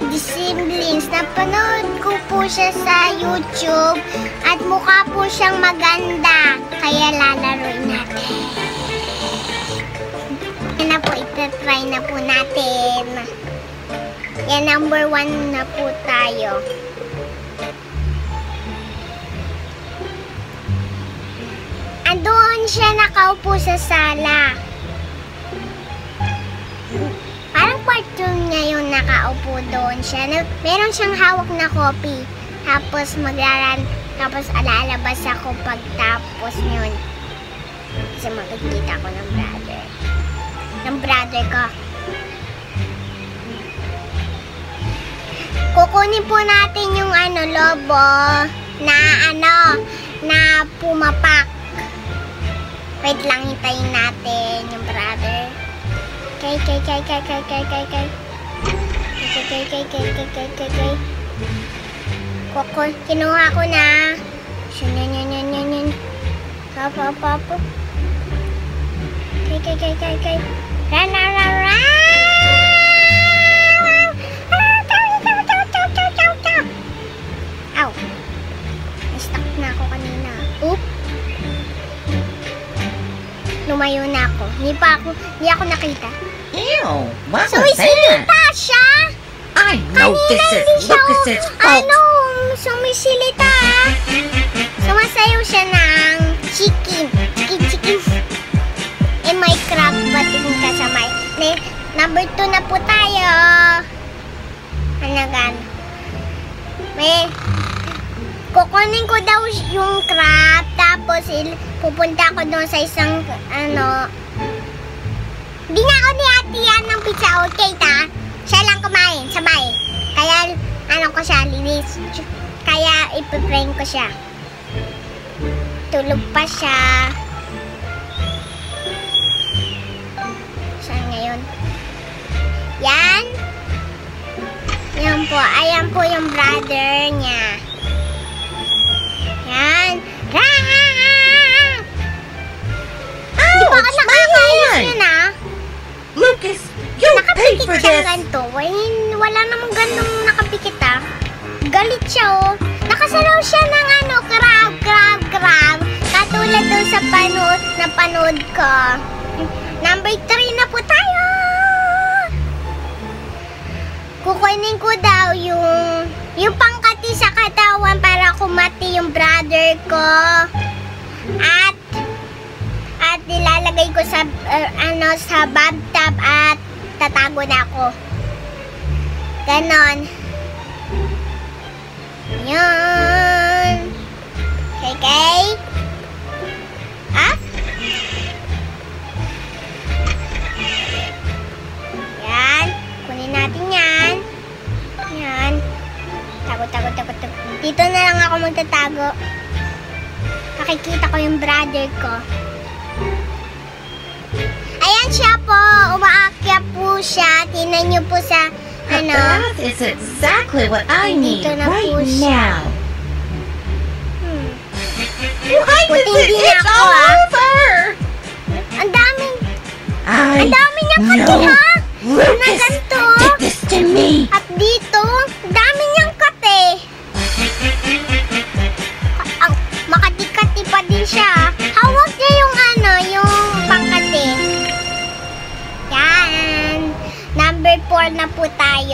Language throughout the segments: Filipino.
Siblings. Napanood ko po siya sa YouTube at mukha po siyang maganda. Kaya lalaroin natin. Yan na po, itatry na po natin. Yan, number one na po tayo. Andoon siya nakaupo sa sala. Yung nakaupo doon siya. Meron siyang hawak na kopi. Tapos magraran, tapos alalabas ako pagtapos yun. Kasi makikita ko ng brother. Ng brother ko. Kukunin po natin yung ano, lobo na ano, na pumapak. Wait lang, hintayin natin yung brother. Kay, kay, kay, kay, kay, kay, kay. Kay, kay, kay, kay, kay, kay, kay. Kuko, kinuha ko na. Shun, yan, yan, yan, yan, yan. Hop, hop, hop. Kay, kay, kay, kay, kay. Run, run, run, run! Lumayo na ako. Hindi pa ako, hindi ako nakita. Ew, was that? Sumisilita siya! I Kanina noticed hindi it. siya, Look at this ano, boat. sumisilita. Sumasayaw siya ng chicken. Chicken, chicken. Eh, may crab bating kasamay. Number two na po tayo. Ano gan? May, kukunin ko daw yung crab, tapos il, pupunta ako doon sa isang, ano, hindi na ako ni Ate yan ng pizza, okay ta? Siya lang kumain, sabay. Kaya, ano ko siya, linis. Kaya, ipiprank ko siya. Tulog pa siya. Saan ngayon? Yan. Yan po. Ayan po yung brother niya. Siya this. ganito. Ay, wala namang gantong nakapikit ah. Galit siya oh. Nakasalaw siya ng ano, crab, crab, crab. Katulad dun sa panood na panood ko. Number 3 na po tayo! Kukunin ko daw yung yung pangkati sa katawan para kumati yung brother ko. At at nilalagay ko sa er, ano sa bathtub at tatago na ako. Ganon. Yan. Okay. Ah? Yan. Kunin natin yan. Yan. Tago, tago, tago, tago. Dito na lang ako magtatago. Makikita ko yung brother ko. Siya po. Umaakyat po siya. Tingnan niyo po sa, ano, bath is exactly what I need right now. hmm. Why is it? It's all ah. over. Ang daming, I ang dami niyang kati, know. ha? Lucas did this to me. At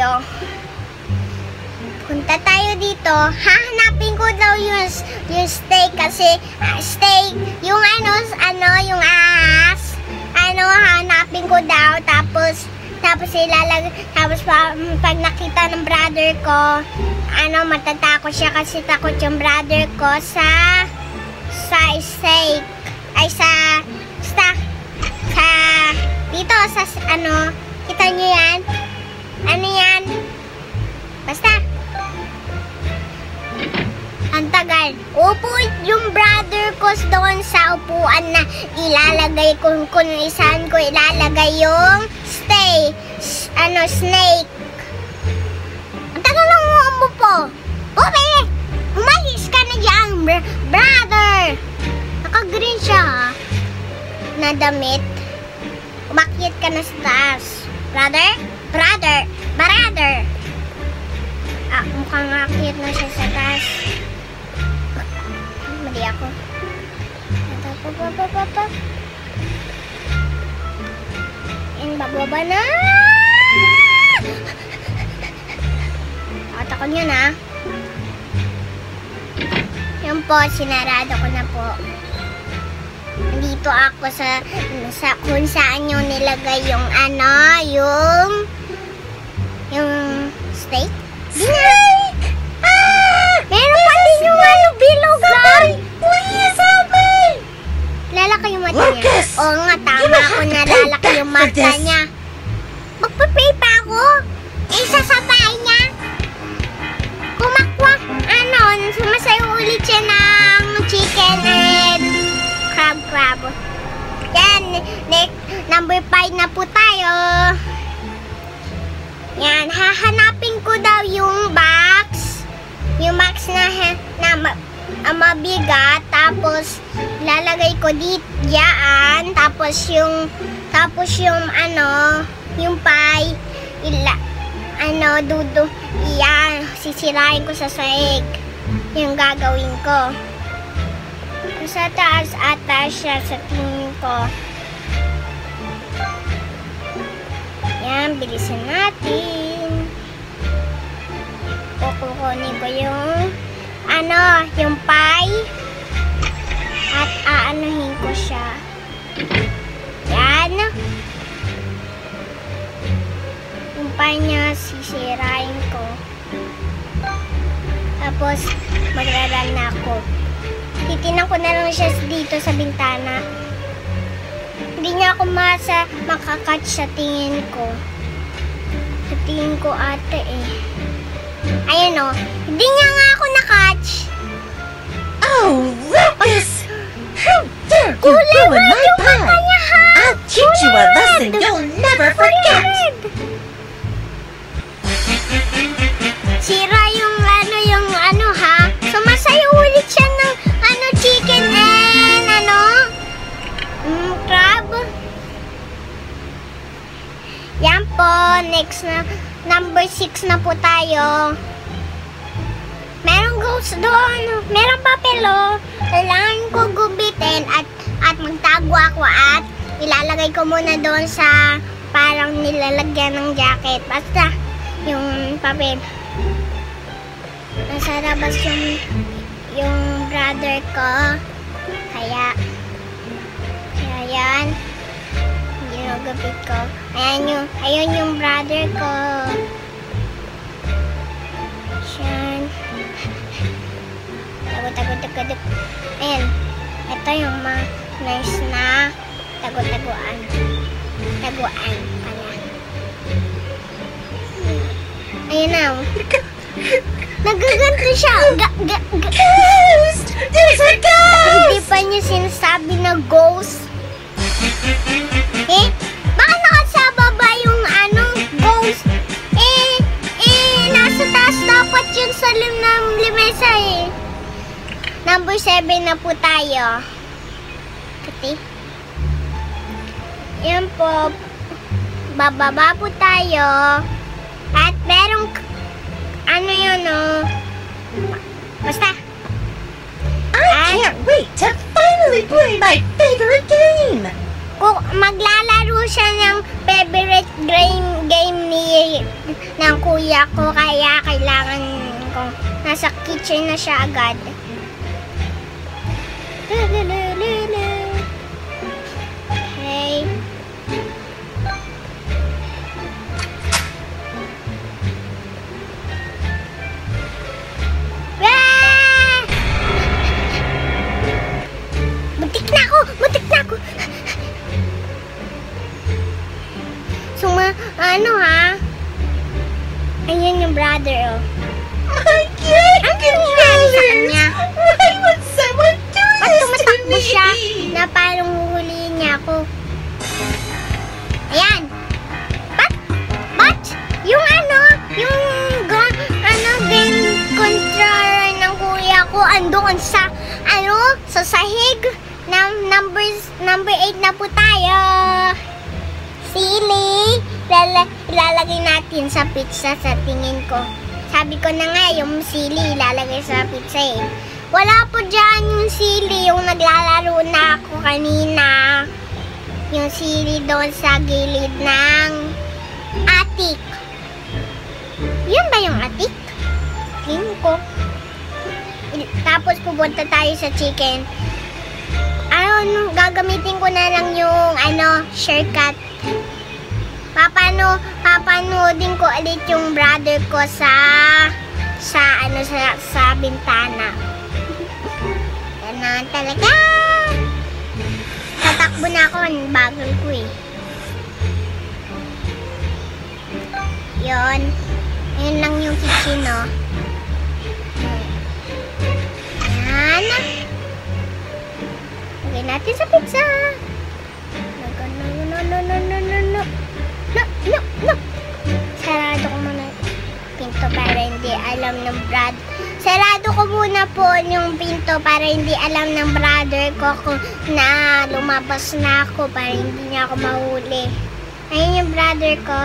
tayo. Punta tayo dito. Hahanapin ko daw yung, yung steak kasi ah, steak, yung ano, ano, yung ahas. Ano, hanapin ko daw. Tapos, tapos ilalag, tapos pa, mm, pag nakita ng brother ko, ano, matatakot siya kasi takot yung brother ko sa, sa steak. Ay, sa, sa, sa, dito, sa, ano, kita niyo yan? Ano yan? Basta, ang tagal. Upo yung brother ko doon sa upuan na ilalagay ko kung isaan ko ilalagay yung stay, s- ano, snake. Ang tagal lang mo umupo. Upi! Umalis ka na dyan, br- brother! Naka-green siya, ha? Na damit. Umakyat ka na sa taas. Brother? Brother! Brother! ah, mukhang akit na siya sa taas. Mali ako. Ito, pa, pa, pa, pa, pa. And bababa na! Takot ako niyan ah. Yan po, sinarado ko na po. Nandito ako sa, sa kung saan yung nilagay yung ano, yung yung steak. Steak! Ah! Meron pa din yung ano, bilog lang. Please help me! Lalaki yung mata niya. Oo nga, tama ako na lalaki yung mata niya. Mabigat. Tapos, lalagay ko dito, dyan. Tapos yung, tapos yung ano, yung pie, ila, ano, dudu, yan, sisirain ko sa sahig. Yung gagawin ko. Sa taas ata siya sa tingin ko. Yan, bilisan natin. Kukukunin ko yung, ano, yung pie. At aanuhin ko siya. Yan. Yung pie niya, sisirain ko. Tapos, magraran na ako. Titinan ko na lang siya dito sa bintana. Hindi niya ako masa makakatch sa tingin ko. Sa tingin ko ate eh. Ayun o. Hindi niya nga ako nakatch. Oh, Lucas! How dare you Kulay ruin my pie! I'll teach you a lesson you'll never forget! Sira yung ano yung ano ha. Sumasayo ulit siya ng ano chicken and ano mm, crab. Yan po, next na number 6 na po tayo. Ghost doon. Merong papelo. Kailangan ko gubitin at at magtago ako at ilalagay ko muna doon sa parang nilalagyan ng jacket. Basta yung papel. Nasa labas yung yung brother ko. Kaya kaya yan. Ginugupit ko. Ayan yung, ayun yung brother ko. Siyan. Tago, tago, tago, tago. Ayan. Ito yung mga nice na tago-taguan. Taguan pala. Ayan na. oh. Nagaganto siya. Ga, ga, ga. Ghost! There's a Hindi ghost! pa niya sinasabi na ghost. Eh? Baka nakasaba ba yung ano, ghost? Eh, eh, nasa taas dapat yun sa lim ng limesa eh. Number 7 na po tayo. Kati. Yan po. Bababa po tayo. At merong, ano yun oh. Basta, I can't wait to finally play my favorite game! kung maglalaro siya ng favorite game, game ni ng kuya ko kaya kailangan ko nasa kitchen na siya agad. Okay. Andoon sa, ano, sa sahig. Num number, number 8 na po tayo. Sili. Lala, ilalagay natin sa pizza sa tingin ko. sabi ko na nga, yung sili ilalagay sa pizza eh. Wala po dyan yung sili, yung naglalaro na ako kanina. Yung sili doon sa gilid ng attic. Yan ba yung attic? Tingin ko. Tapos pupunta tayo sa chicken. Ano, gagamitin ko na lang yung ano, shortcut. Papano, papanoodin ko ulit yung brother ko sa sa ano sa, sa bintana. Ganon talaga. Tatakbo na ako, bagal ko eh. Yon. Ayun lang yung kitchen, no. Yan. Lagay natin sa pizza. No, no, no, no, no, no, no, no. No. Sarado ko muna pinto para hindi alam ng brad. Sarado ko muna po yung pinto para hindi alam ng brother ko kung na lumabas na ako para hindi niya ako mahuli. Ayun yung brother ko.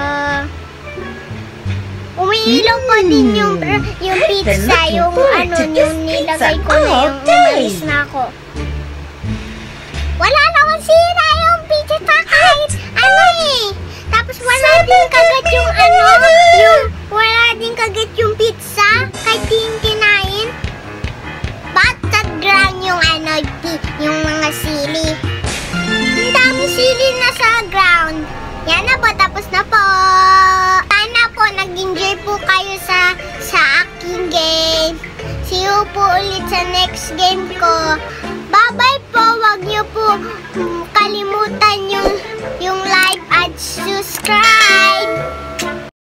Umiilaw pa din yung, br- yung pizza, yung ano, yung nilagay ko na yung umalis na ako. Wala naman sira yung pizza sa kahit ano eh. Tapos wala din kagat yung ano, yung wala din kagat yung pizza kahit di yung kinain. Ba't sa ground yung ano, yung mga sili? Ang dami sili na sa ground. Yan na po, tapos na po. Po ulit sa next game ko. Bye-bye po. Huwag niyo po kalimutan yung, yung like at subscribe.